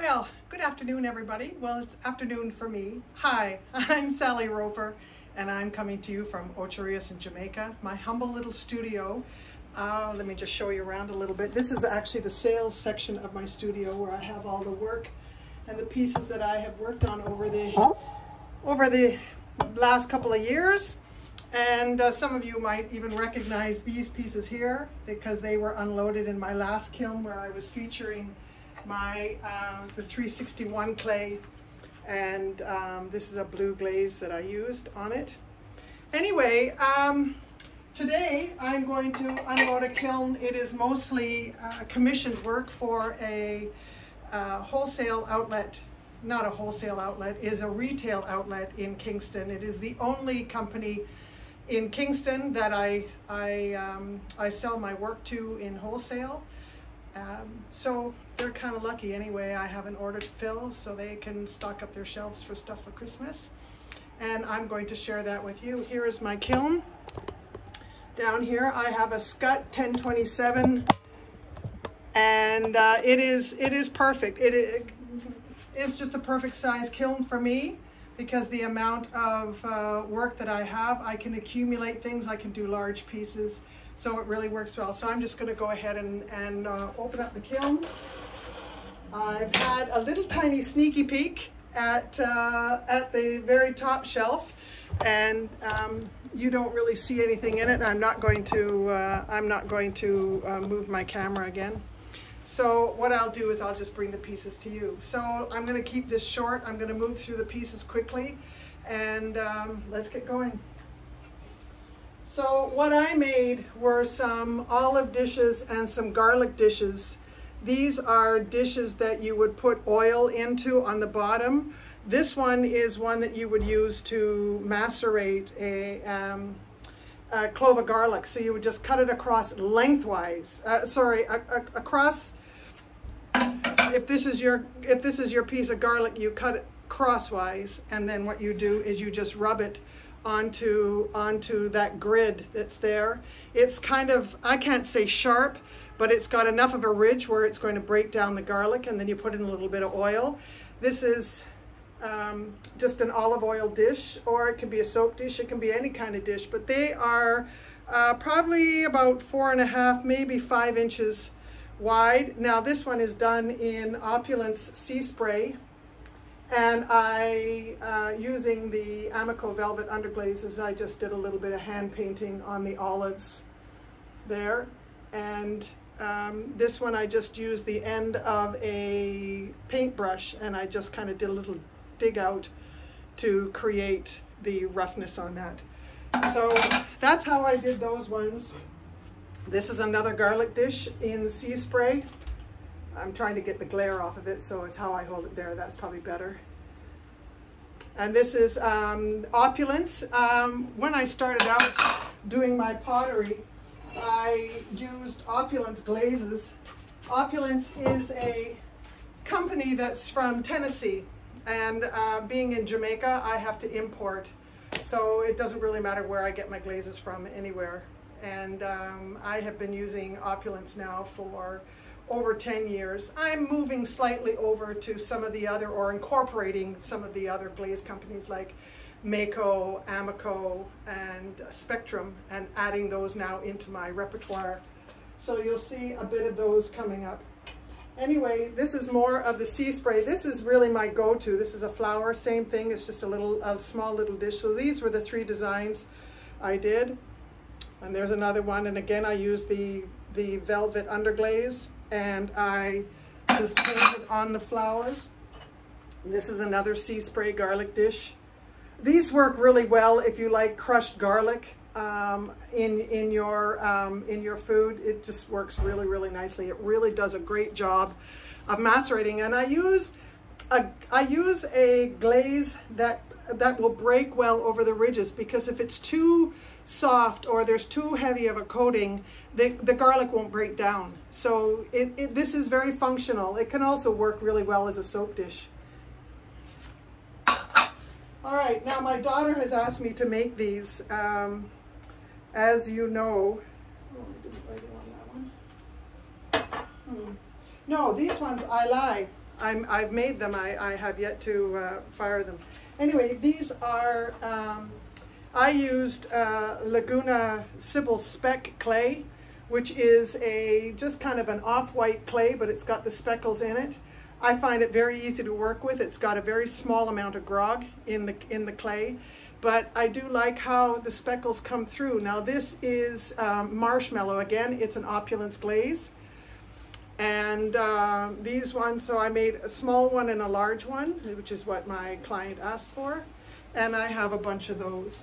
Well, good afternoon, everybody. Well, it's afternoon for me. Hi, I'm Sally Roper, and I'm coming to you from Ocho Rios in Jamaica, my humble little studio. Uh, let me just show you around a little bit. This is actually the sales section of my studio where I have all the work and the pieces that I have worked on over the over the last couple of years. And uh, some of you might even recognize these pieces here because they were unloaded in my last kiln where I was featuring my uh, the 361 clay and um, this is a blue glaze that I used on it. Anyway, um, today I'm going to unload a kiln. It is mostly uh, commissioned work for a uh, wholesale outlet, not a wholesale outlet, is a retail outlet in Kingston. It is the only company in Kingston that I, I, um, I sell my work to in wholesale. Um, so they're kind of lucky anyway. I have an order to fill so they can stock up their shelves for stuff for Christmas. And I'm going to share that with you. Here is my kiln. Down here I have a Skutt 1027 and uh, it is it is perfect. It, it is just a perfect size kiln for me because the amount of uh, work that I have, I can accumulate things, I can do large pieces. So it really works well. So I'm just gonna go ahead and, and uh, open up the kiln. I've had a little tiny sneaky peek at, uh, at the very top shelf and um, you don't really see anything in it. I'm not going to, uh, I'm not going to uh, move my camera again. So what I'll do is I'll just bring the pieces to you. So I'm gonna keep this short. I'm gonna move through the pieces quickly and um, let's get going. So what I made were some olive dishes and some garlic dishes. These are dishes that you would put oil into on the bottom. This one is one that you would use to macerate a, um, a clove of garlic. So you would just cut it across lengthwise, uh, sorry, a, a, across, if this is your if this is your piece of garlic, you cut it crosswise, and then what you do is you just rub it onto, onto that grid that's there. It's kind of, I can't say sharp, but it's got enough of a ridge where it's going to break down the garlic and then you put in a little bit of oil. This is um, just an olive oil dish or it can be a soap dish, it can be any kind of dish, but they are uh, probably about four and a half, maybe five inches wide. Now this one is done in Opulence Sea Spray and I, uh, using the Amaco Velvet Underglazes, I just did a little bit of hand painting on the olives there. And um, this one I just used the end of a paintbrush and I just kind of did a little dig out to create the roughness on that. So that's how I did those ones. This is another garlic dish in sea spray. I'm trying to get the glare off of it, so it's how I hold it there. That's probably better. And this is um, Opulence. Um, when I started out doing my pottery, I used Opulence glazes. Opulence is a company that's from Tennessee. And uh, being in Jamaica, I have to import. So it doesn't really matter where I get my glazes from anywhere. And um, I have been using Opulence now for over 10 years. I'm moving slightly over to some of the other, or incorporating some of the other glaze companies like Mayco, Amaco, and Spectrum, and adding those now into my repertoire. So you'll see a bit of those coming up. Anyway, this is more of the sea spray. This is really my go-to. This is a flower, same thing. It's just a little, a small little dish. So these were the three designs I did. And there's another one. And again, I used the, the velvet underglaze and I just painted on the flowers. This is another sea spray garlic dish. These work really well if you like crushed garlic um, in in your um, in your food. It just works really really nicely. It really does a great job of macerating. And I use a I use a glaze that that will break well over the ridges because if it's too soft or there's too heavy of a coating, the, the garlic won't break down. So it, it, this is very functional. It can also work really well as a soap dish. All right, now my daughter has asked me to make these. Um, as you know, oh, hmm. no, these ones I lie. I'm, I've made them. I, I have yet to uh, fire them. Anyway, these are, um, I used uh, Laguna Sybil Speck clay, which is a just kind of an off-white clay, but it's got the speckles in it. I find it very easy to work with. It's got a very small amount of grog in the, in the clay, but I do like how the speckles come through. Now this is um, marshmallow. Again, it's an opulence glaze. And uh, these ones, so I made a small one and a large one, which is what my client asked for. And I have a bunch of those.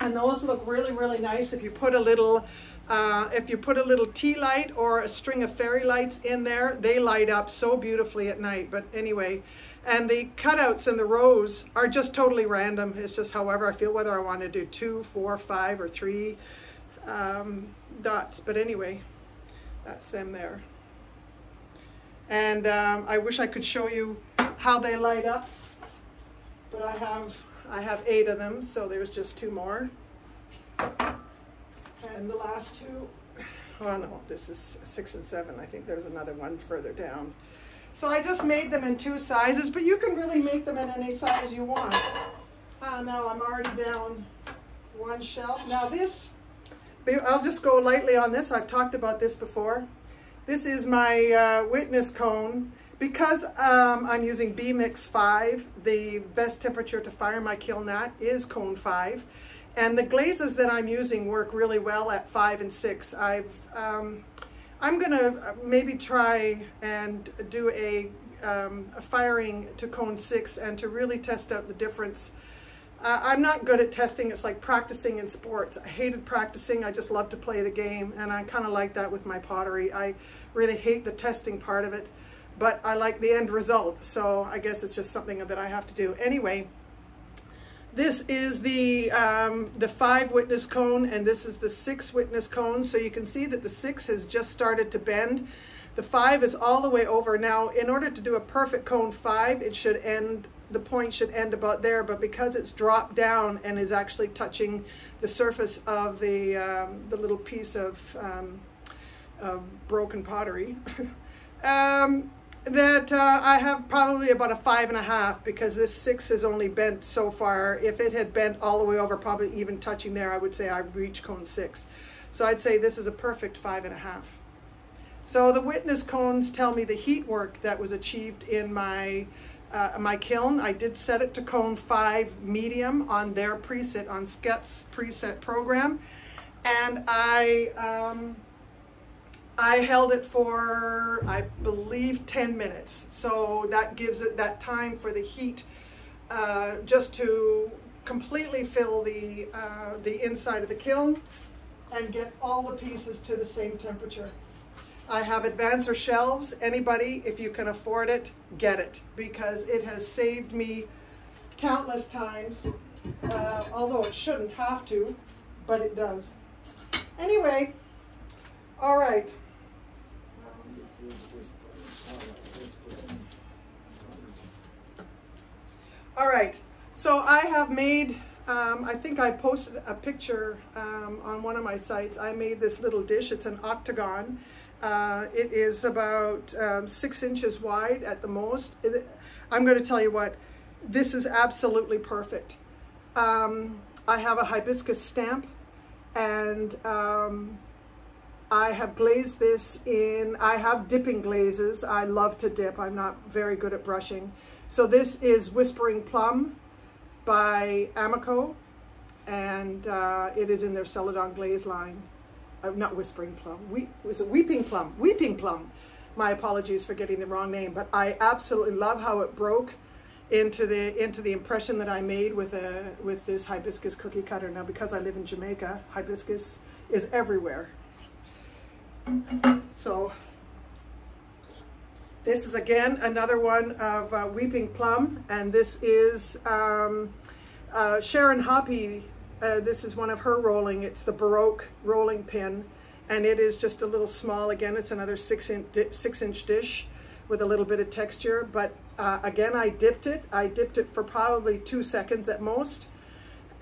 And those look really, really nice if you put a little, uh, if you put a little tea light or a string of fairy lights in there, they light up so beautifully at night. But anyway, and the cutouts and the rows are just totally random. It's just however I feel, whether I want to do two, four, five, or three um, dots. But anyway, that's them there. And um, I wish I could show you how they light up, but I have, I have eight of them, so there's just two more. And the last two, well no, this is six and seven. I think there's another one further down. So I just made them in two sizes, but you can really make them in any size you want. Uh, now I'm already down one shelf. Now this, I'll just go lightly on this. I've talked about this before. This is my uh, witness cone. Because um, I'm using B-Mix 5, the best temperature to fire my kiln at is cone 5. And the glazes that I'm using work really well at 5 and 6. I've, um, I'm going to maybe try and do a, um, a firing to cone 6 and to really test out the difference uh, I'm not good at testing. It's like practicing in sports. I hated practicing. I just love to play the game. And I kind of like that with my pottery. I really hate the testing part of it, but I like the end result. So I guess it's just something that I have to do. Anyway, this is the, um, the five witness cone and this is the six witness cone. So you can see that the six has just started to bend. The five is all the way over. Now, in order to do a perfect cone five, it should end the point should end about there, but because it's dropped down and is actually touching the surface of the, um, the little piece of, um, of broken pottery, um, that uh, I have probably about a five and a half because this six is only bent so far. If it had bent all the way over, probably even touching there, I would say I've reached cone six. So I'd say this is a perfect five and a half. So the witness cones tell me the heat work that was achieved in my uh, my kiln. I did set it to cone 5 medium on their preset, on Skutt's preset program. And I, um, I held it for, I believe, 10 minutes. So that gives it that time for the heat uh, just to completely fill the, uh, the inside of the kiln and get all the pieces to the same temperature. I have advancer shelves. Anybody, if you can afford it, get it because it has saved me countless times, uh, although it shouldn't have to, but it does. Anyway, all right. All right, so I have made, um, I think I posted a picture um, on one of my sites. I made this little dish, it's an octagon. Uh, it is about um, six inches wide at the most. It, I'm going to tell you what, this is absolutely perfect. Um, I have a hibiscus stamp and um, I have glazed this in, I have dipping glazes. I love to dip. I'm not very good at brushing. So this is Whispering Plum by Amaco and uh, it is in their Celadon glaze line uh, not Whispering Plum, we, was it Weeping Plum? Weeping Plum. My apologies for getting the wrong name, but I absolutely love how it broke into the into the impression that I made with a with this hibiscus cookie cutter. Now, because I live in Jamaica, hibiscus is everywhere. So this is again another one of uh, Weeping Plum, and this is um, uh, Sharon Hoppy uh, this is one of her rolling. It's the Baroque rolling pin. And it is just a little small. Again, it's another six inch, six inch dish with a little bit of texture. But uh, again, I dipped it. I dipped it for probably two seconds at most.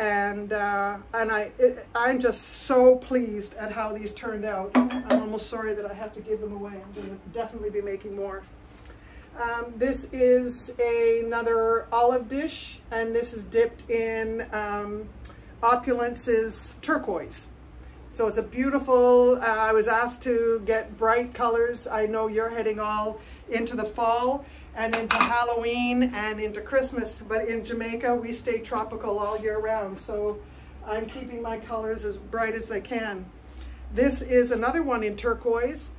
And uh, and I, it, I'm just so pleased at how these turned out. I'm almost sorry that I have to give them away. I'm going to definitely be making more. Um, this is another olive dish, and this is dipped in um, Opulence's turquoise. So it's a beautiful, uh, I was asked to get bright colors. I know you're heading all into the fall and into Halloween and into Christmas, but in Jamaica, we stay tropical all year round. So I'm keeping my colors as bright as they can. This is another one in turquoise,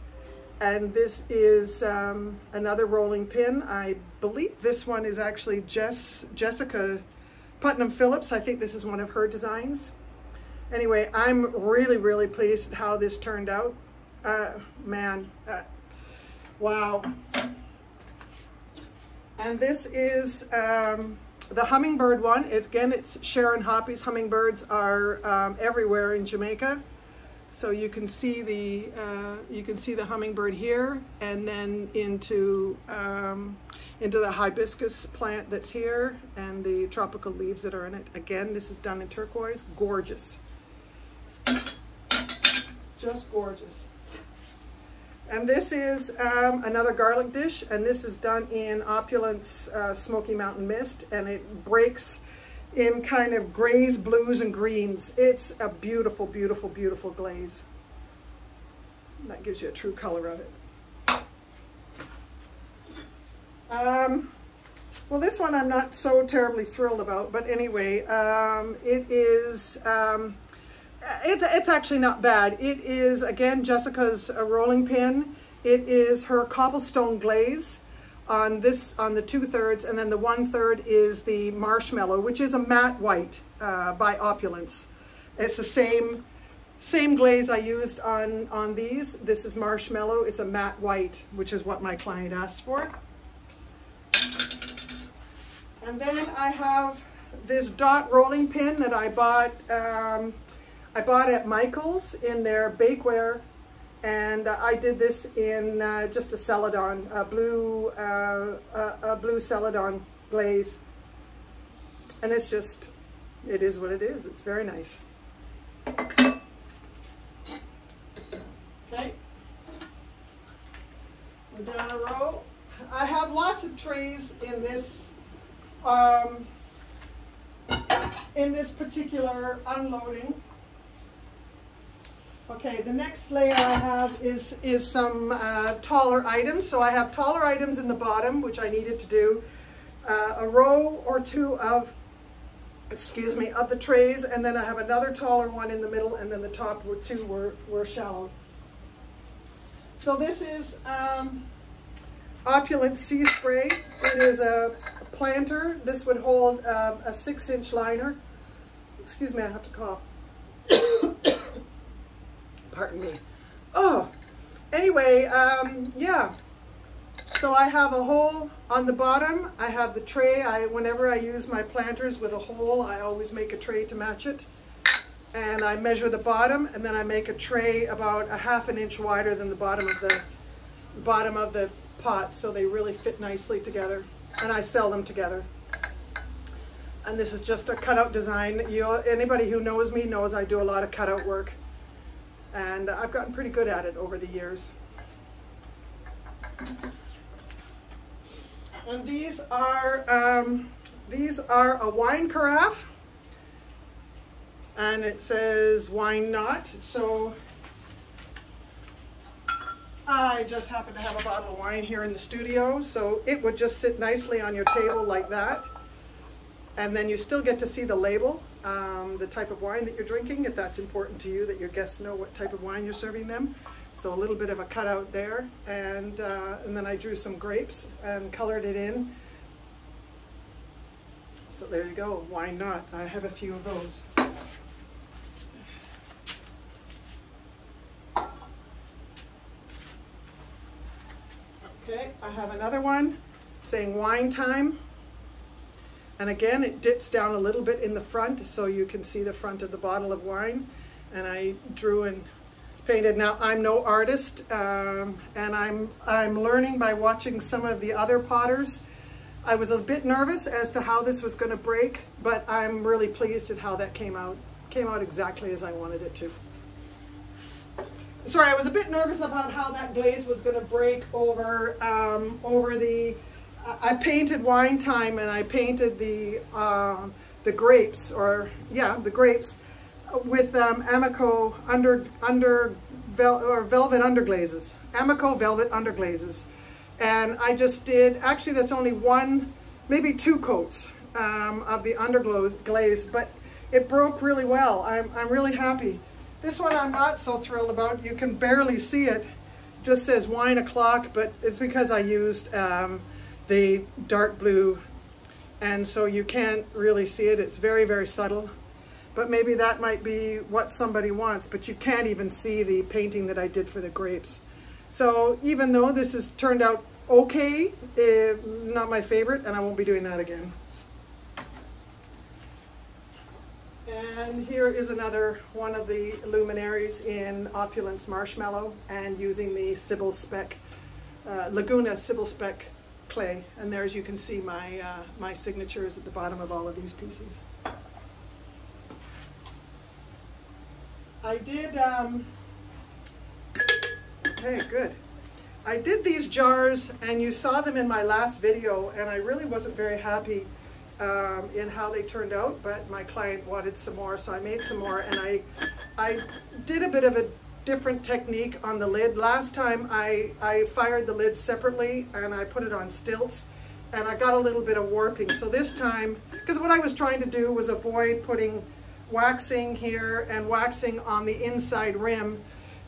and this is um, another rolling pin. I believe this one is actually Jess, Jessica Putnam Phillips. I think this is one of her designs. Anyway, I'm really, really pleased how this turned out. Uh, man, uh, wow. And this is um, the hummingbird one. It's, again, it's Sharon Hoppy's hummingbirds are um, everywhere in Jamaica. So you can see the uh, you can see the hummingbird here, and then into um, into the hibiscus plant that's here, and the tropical leaves that are in it. Again, this is done in turquoise, gorgeous, just gorgeous. And this is um, another garlic dish, and this is done in Opulence uh, Smoky Mountain Mist, and it breaks in kind of grays, blues, and greens. It's a beautiful, beautiful, beautiful glaze. That gives you a true color of it. Um, well, this one I'm not so terribly thrilled about, but anyway, um, it is um, it's, it's actually not bad. It is, again, Jessica's a rolling pin. It is her cobblestone glaze on this, on the two thirds, and then the one third is the marshmallow, which is a matte white uh, by Opulence. It's the same, same glaze I used on, on these. This is marshmallow. It's a matte white, which is what my client asked for. And then I have this dot rolling pin that I bought um, I bought at Michael's in their bakeware and uh, I did this in uh, just a celadon, a blue, uh, a, a blue celadon glaze. And it's just, it is what it is. It's very nice. Okay. We're down a row. I have lots of trays in this, um, in this particular unloading. Okay, the next layer I have is, is some uh, taller items. So I have taller items in the bottom, which I needed to do uh, a row or two of, excuse me, of the trays, and then I have another taller one in the middle, and then the top two were, were shallow. So this is um, Opulent Sea Spray. It is a planter. This would hold uh, a six inch liner. Excuse me, I have to cough. Pardon me. Oh, anyway, um, yeah. So I have a hole on the bottom. I have the tray. I Whenever I use my planters with a hole, I always make a tray to match it. And I measure the bottom, and then I make a tray about a half an inch wider than the bottom of the bottom of the pot, so they really fit nicely together. And I sell them together. And this is just a cutout design. You, anybody who knows me knows I do a lot of cutout work and I've gotten pretty good at it over the years. And these are um, these are a wine carafe, and it says wine not. So I just happen to have a bottle of wine here in the studio, so it would just sit nicely on your table like that. And then you still get to see the label um, the type of wine that you're drinking, if that's important to you, that your guests know what type of wine you're serving them. So a little bit of a cutout there. And, uh, and then I drew some grapes and colored it in. So there you go, why not? I have a few of those. Okay, I have another one saying wine time. And again, it dips down a little bit in the front so you can see the front of the bottle of wine. And I drew and painted. Now, I'm no artist, um, and I'm, I'm learning by watching some of the other potters. I was a bit nervous as to how this was going to break, but I'm really pleased at how that came out. Came out exactly as I wanted it to. sorry, I was a bit nervous about how that glaze was going to break over um, over the. I painted wine time and I painted the uh, the grapes or yeah the grapes with um, Amaco under under vel or velvet underglazes, Amaco velvet underglazes, and I just did. Actually, that's only one, maybe two coats um, of the underglaze, but it broke really well. I'm I'm really happy. This one I'm not so thrilled about. You can barely see it. Just says wine o'clock, but it's because I used um, the dark blue and so you can't really see it. It's very, very subtle. But maybe that might be what somebody wants, but you can't even see the painting that I did for the grapes. So even though this has turned out okay, eh, not my favorite, and I won't be doing that again. And here is another one of the luminaries in Opulence Marshmallow and using the Sybil Spec, uh, Laguna Sybil Spec clay. And there, as you can see, my, uh, my signature is at the bottom of all of these pieces. I did, um, okay, good. I did these jars and you saw them in my last video and I really wasn't very happy um, in how they turned out, but my client wanted some more, so I made some more, and I, I did a bit of a different technique on the lid. Last time I, I fired the lid separately, and I put it on stilts, and I got a little bit of warping. So this time, because what I was trying to do was avoid putting waxing here and waxing on the inside rim,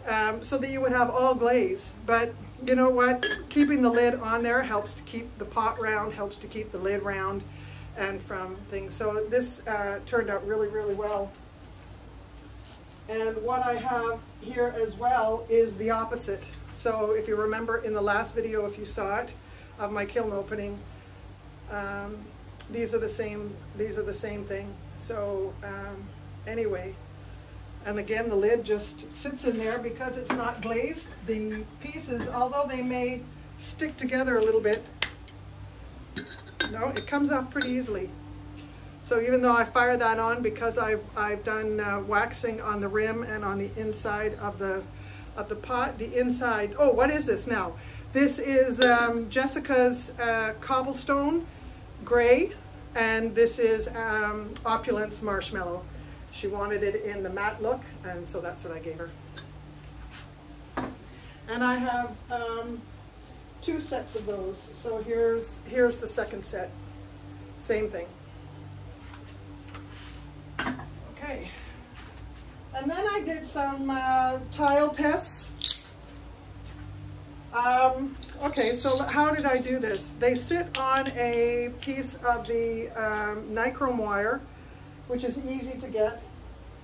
um, so that you would have all glaze. But you know what? Keeping the lid on there helps to keep the pot round, helps to keep the lid round and from things. So this uh, turned out really, really well. And what I have here as well is the opposite. So if you remember in the last video, if you saw it, of my kiln opening, um, these are the same, these are the same thing. So um, anyway, and again, the lid just sits in there because it's not glazed. The pieces, although they may stick together a little bit, no, it comes off pretty easily. So even though I fire that on because I've, I've done uh, waxing on the rim and on the inside of the, of the pot, the inside, oh, what is this now? This is um, Jessica's uh, Cobblestone Gray, and this is um, Opulence Marshmallow. She wanted it in the matte look, and so that's what I gave her. And I have um, two sets of those. So here's, here's the second set. Same thing. Okay. And then I did some uh, tile tests. Um, okay, so how did I do this? They sit on a piece of the um, nichrome wire, which is easy to get.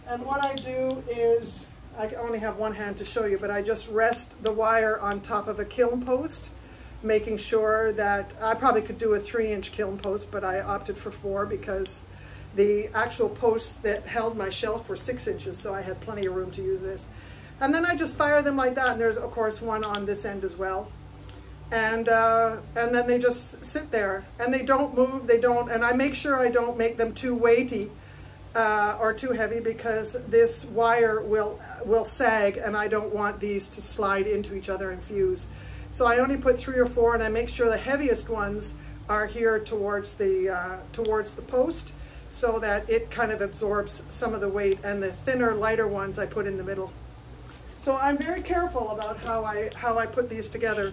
And what I do is, I only have one hand to show you, but I just rest the wire on top of a kiln post making sure that I probably could do a three inch kiln post, but I opted for four because the actual posts that held my shelf were six inches, so I had plenty of room to use this. And then I just fire them like that, and there's of course one on this end as well. And, uh, and then they just sit there, and they don't move, they don't, and I make sure I don't make them too weighty uh, or too heavy because this wire will, will sag, and I don't want these to slide into each other and fuse. So I only put three or four and I make sure the heaviest ones are here towards the, uh, towards the post so that it kind of absorbs some of the weight and the thinner, lighter ones I put in the middle. So I'm very careful about how I, how I put these together.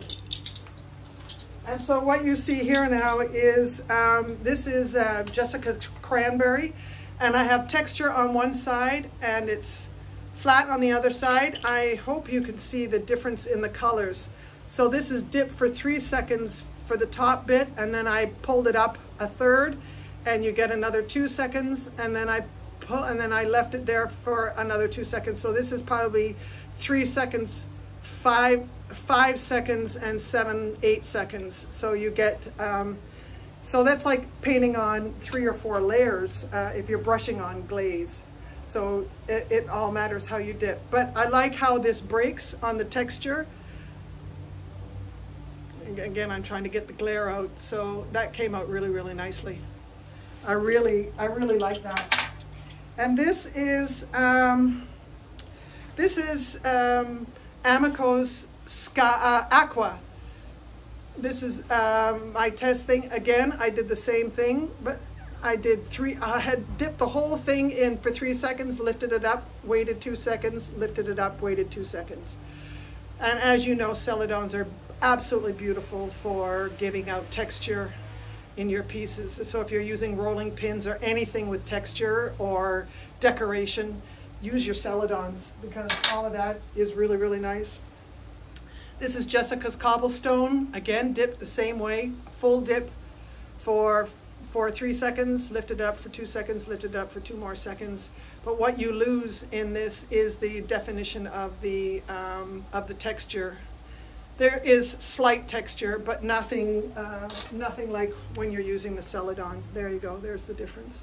And so what you see here now is, um, this is uh, Jessica's cranberry, and I have texture on one side and it's flat on the other side. I hope you can see the difference in the colors. So this is dipped for three seconds for the top bit and then I pulled it up a third and you get another two seconds and then I pull and then I left it there for another two seconds. So this is probably three seconds, five, five seconds and seven, eight seconds. So you get, um, so that's like painting on three or four layers uh, if you're brushing on glaze. So it, it all matters how you dip. But I like how this breaks on the texture again, I'm trying to get the glare out. So that came out really, really nicely. I really, I really like that. And this is, um, this is um, Amicos Ska, uh, Aqua. This is um, my test thing. Again, I did the same thing, but I did three, I had dipped the whole thing in for three seconds, lifted it up, waited two seconds, lifted it up, waited two seconds. And as you know, Celadons are absolutely beautiful for giving out texture in your pieces. So if you're using rolling pins or anything with texture or decoration, use your Celadons because all of that is really, really nice. This is Jessica's Cobblestone. Again, dip the same way, full dip for, for three seconds, lift it up for two seconds, lift it up for two more seconds. But what you lose in this is the definition of the, um, of the texture. There is slight texture, but nothing, uh, nothing like when you're using the Celadon. There you go, there's the difference.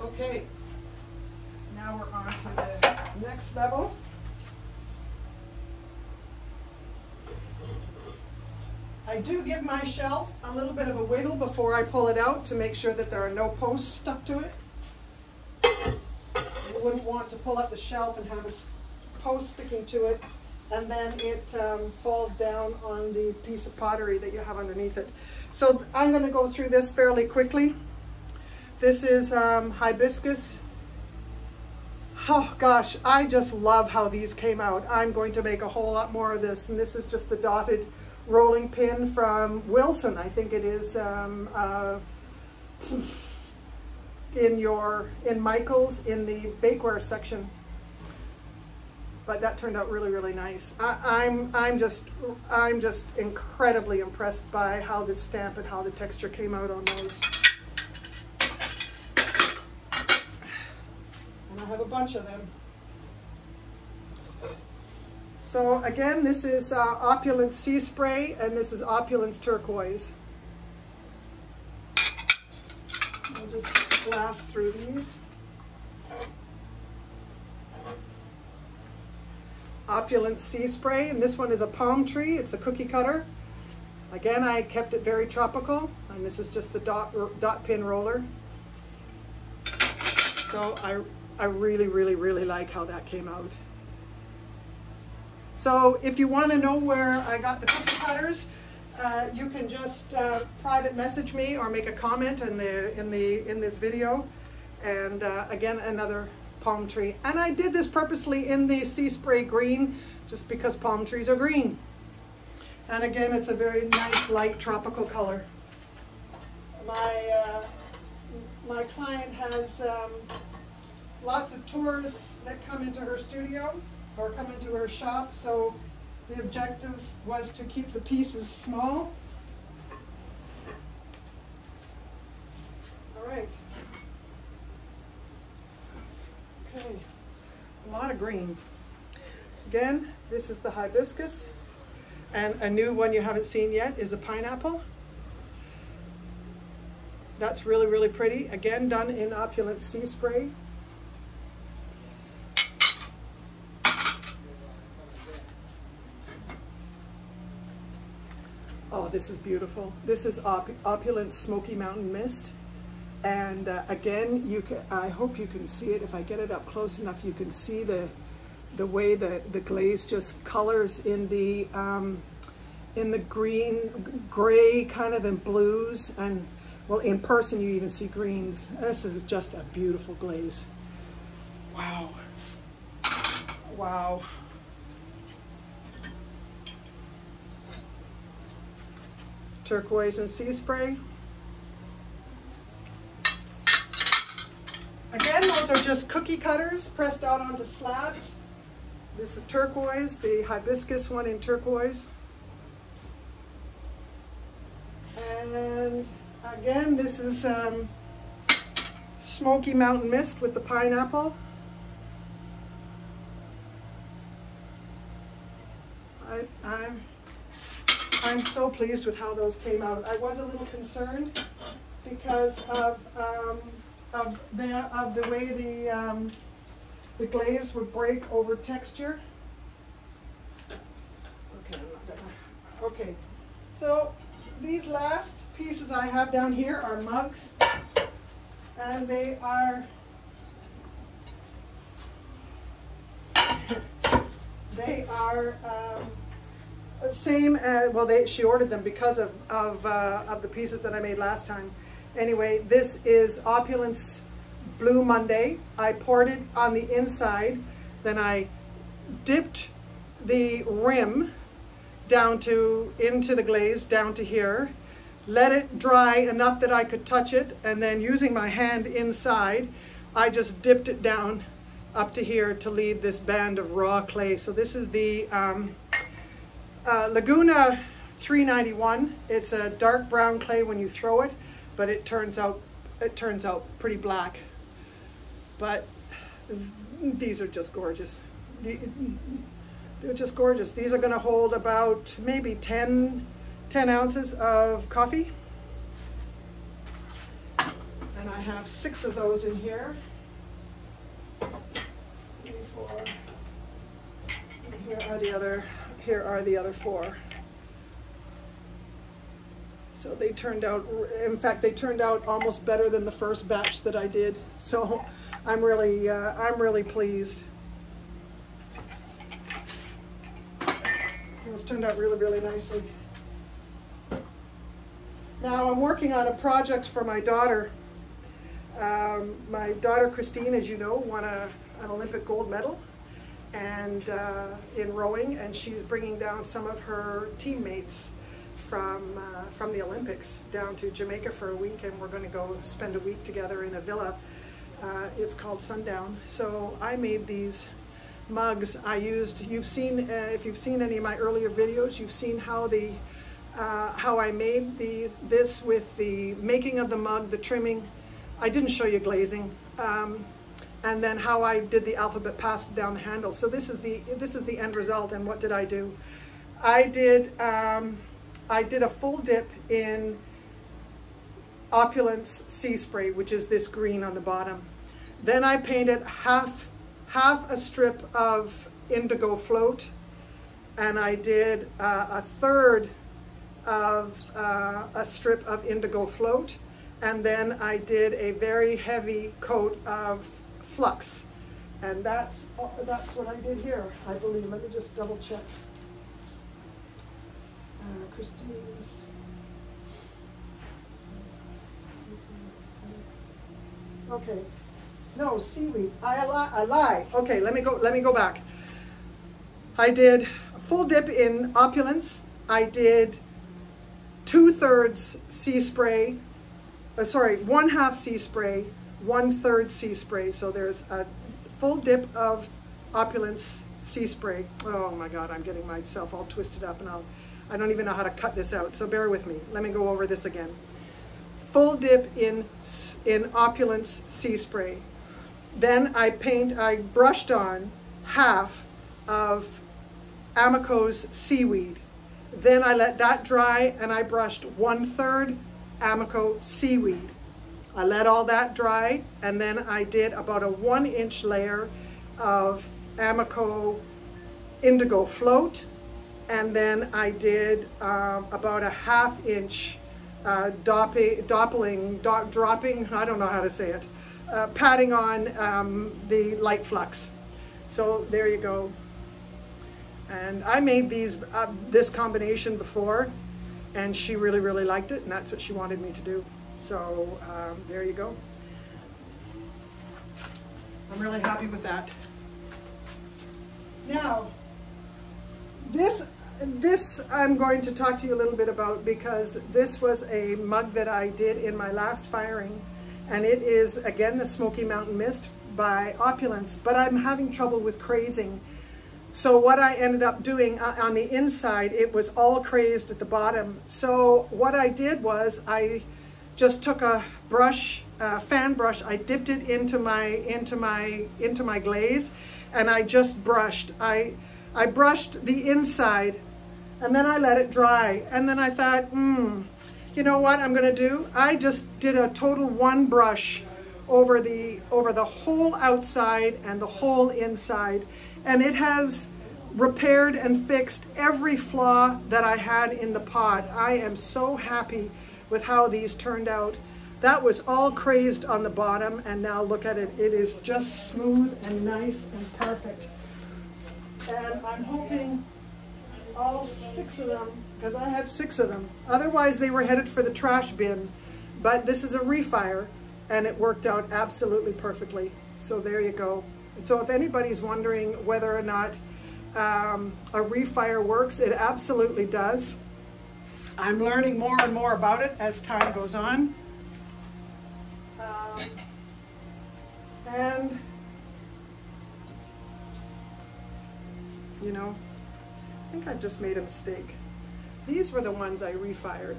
Okay now we're on to the next level. I do give my shelf a little bit of a wiggle before I pull it out to make sure that there are no posts stuck to it. You wouldn't want to pull up the shelf and have a post sticking to it and then it um, falls down on the piece of pottery that you have underneath it. So I'm going to go through this fairly quickly. This is um, hibiscus. Oh gosh, I just love how these came out. I'm going to make a whole lot more of this. And this is just the dotted rolling pin from Wilton. I think it is um, uh, in your, in Michael's in the bakeware section. But that turned out really, really nice. I, I'm, I'm just, I'm just incredibly impressed by how this stamp and how the texture came out on those. And I have a bunch of them. So again, this is uh, Opulence Sea Spray and this is Opulence Turquoise. I'll just blast through these. Opulence Sea Spray, and this one is a palm tree. It's a cookie cutter. Again, I kept it very tropical, and this is just the dot, dot pin roller. So I I really, really, really like how that came out. So if you want to know where I got the cookie cutters, uh, you can just uh, private message me or make a comment in the in the in this video. And uh, again, another palm tree. And I did this purposely in the sea spray green, just because palm trees are green. And again, it's a very nice light tropical color. My uh, my client has um, lots of tourists that come into her studio or come into her shop. So the objective was to keep the pieces small. All right. Okay, a lot of green. Again, this is the hibiscus. And a new one you haven't seen yet is a pineapple. That's really, really pretty. Again, done in opulent sea spray. This is beautiful. This is op Opulent Smoky Mountain Mist. And uh, again, you can, I hope you can see it. If I get it up close enough, you can see the, the way that the glaze just colors in the, um, in the green, gray kind of in blues. And well, in person, you even see greens. This is just a beautiful glaze. Wow. Wow. Turquoise and sea spray. Again, those are just cookie cutters pressed out onto slabs. This is turquoise, the hibiscus one in turquoise. And again, this is um, Smoky Mountain Mist with the pineapple. I, I'm I'm so pleased with how those came out. I was a little concerned because of um, of the of the way the um, the glaze would break over texture. Okay, I'm not gonna, okay. So these last pieces I have down here are mugs and they are they are um, same as, well they she ordered them because of of, uh, of the pieces that I made last time. Anyway this is opulence blue monday. I poured it on the inside. Then I dipped the rim down to into the glaze down to here let it dry enough that I could touch it, and then using my hand inside, I just dipped it down up to here to leave this band of raw clay. So this is the um, uh, Laguna 391. It's a dark brown clay when you throw it, but it turns out it turns out pretty black. But these are just gorgeous. They're just gorgeous. These are going to hold about maybe 10 10 ounces of coffee. And I have six of those in here. And here are the other, here are the other four. So they turned out, in fact, they turned out almost better than the first batch that I did. So I'm really, uh, I'm really pleased. Those turned out really, really nicely. Now I'm working on a project for my daughter. Um, my daughter Christine, as you know, won a, an Olympic gold medal and uh, in rowing, and she's bringing down some of her teammates from uh, from the Olympics down to Jamaica for a week, and we're going to go spend a week together in a villa. Uh, it's called Sundown. So I made these mugs. I used. You've seen uh, if you've seen any of my earlier videos, you've seen how the uh, how I made the this with the making of the mug, the trimming. I didn't show you glazing. Um, and then how I did the alphabet passed down the handle. So this is the this is the end result. And what did I do? I did um, I did a full dip in Opulence Sea Spray, which is this green on the bottom. Then I painted half half a strip of indigo float, and I did uh, a third of uh, a strip of indigo float and then I did a very heavy coat of flux. And that's uh, that's what I did here I believe. Let me just double check. Uh, Christine's. Okay. No seaweed I, li I lie. Okay let me go let me go back. I did a full dip in opulence. I did two-thirds sea spray, uh, sorry, one half sea spray, one-third sea spray. So there's a full dip of opulence sea spray. Oh my God, I'm getting myself all twisted up and I'll, I don't even know how to cut this out. So bear with me. Let me go over this again. Full dip in, in opulence sea spray. Then I paint, I brushed on half of Amaco's seaweed. Then I let that dry and I brushed one third Amaco seaweed. I let all that dry and then I did about a one inch layer of Amaco indigo float and then I did um, about a half inch uh, doppling, do dropping, I don't know how to say it, uh, patting on um, the light flux. So there you go. And I made these uh, this combination before, and she really, really liked it, and that's what she wanted me to do. So um, there you go. I'm really happy with that. Now, this this I'm going to talk to you a little bit about because this was a mug that I did in my last firing and it is again the Smoky Mountain Mist by Opulence but I'm having trouble with crazing so what I ended up doing uh, on the inside, it was all crazed at the bottom. So what I did was I just took a brush, a fan brush, I dipped it into my into my into my glaze, and I just brushed. I I brushed the inside, and then I let it dry. And then I thought, hmm, you know what I'm gonna do? I just did a total one brush over the, over the whole outside and the whole inside. And it has repaired and fixed every flaw that I had in the pot. I am so happy with how these turned out. That was all crazed on the bottom and now look at it. It is just smooth and nice and perfect. And I'm hoping all six of them, because I had six of them. Otherwise they were headed for the trash bin. But this is a refire and it worked out absolutely perfectly. So there you go. So if anybody's wondering whether or not um, a refire works, it absolutely does. I'm learning more and more about it as time goes on. Um, and, you know, I think I just made a mistake. These were the ones I refired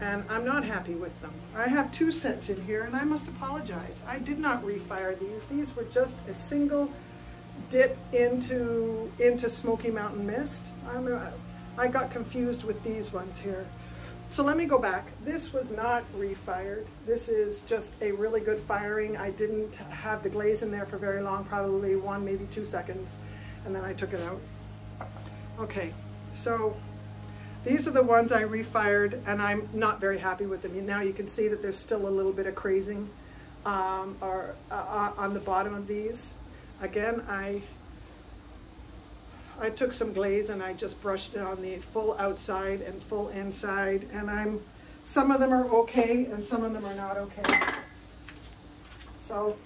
and I'm not happy with them. I have two sets in here and I must apologize. I did not refire these. These were just a single dip into, into Smoky Mountain Mist. I'm, I got confused with these ones here. So let me go back. This was not refired. This is just a really good firing. I didn't have the glaze in there for very long, probably one, maybe two seconds, and then I took it out. Okay, so these are the ones I refired and I'm not very happy with them. Now you can see that there's still a little bit of crazing um, or, uh, uh, on the bottom of these. Again, I I took some glaze and I just brushed it on the full outside and full inside and I'm some of them are okay and some of them are not okay. So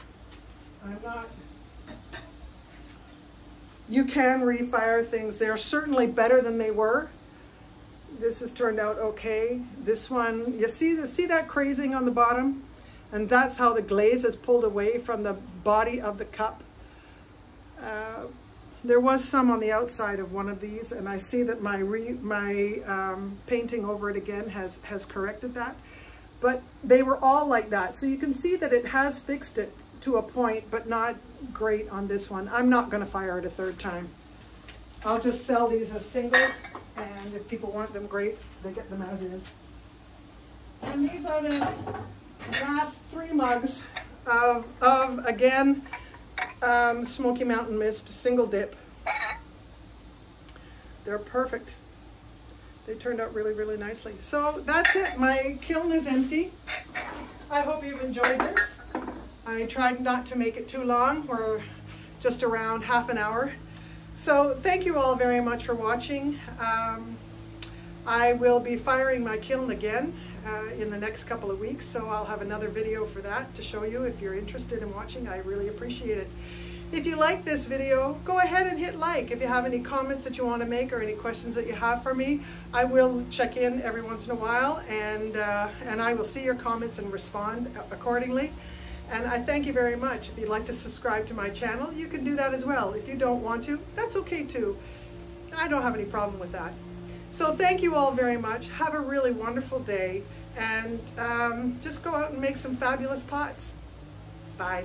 I'm not you can refire things. They're certainly better than they were this has turned out okay. This one, you see, see that crazing on the bottom? And that's how the glaze is pulled away from the body of the cup. Uh, there was some on the outside of one of these, and I see that my re, my um, painting over it again has, has corrected that. But they were all like that. So you can see that it has fixed it to a point, but not great on this one. I'm not gonna fire it a third time. I'll just sell these as singles, and if people want them, great, they get them as is. And these are the last three mugs of, of again, um, Smoky Mountain Mist single dip. They're perfect. They turned out really, really nicely. So that's it. My kiln is empty. I hope you've enjoyed this. I tried not to make it too long. We're just around half an hour. So thank you all very much for watching. Um, I will be firing my kiln again uh, in the next couple of weeks, so I'll have another video for that to show you if you're interested in watching. I really appreciate it. If you like this video, go ahead and hit like. If you have any comments that you want to make or any questions that you have for me, I will check in every once in a while and, uh, and I will see your comments and respond accordingly. And I thank you very much. If you'd like to subscribe to my channel, you can do that as well. If you don't want to, that's okay too. I don't have any problem with that. So thank you all very much. Have a really wonderful day and um, just go out and make some fabulous pots. Bye.